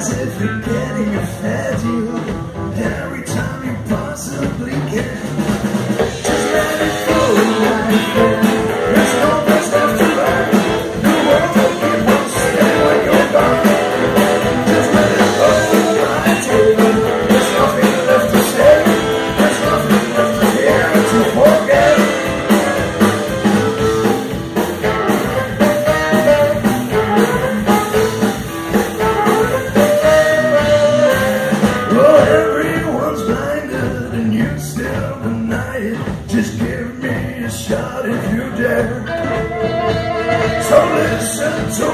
as if you're getting ahead of you. shot if you dare. So listen to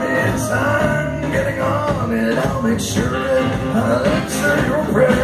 me as I'm getting on, and I'll make sure that I answer your prayer.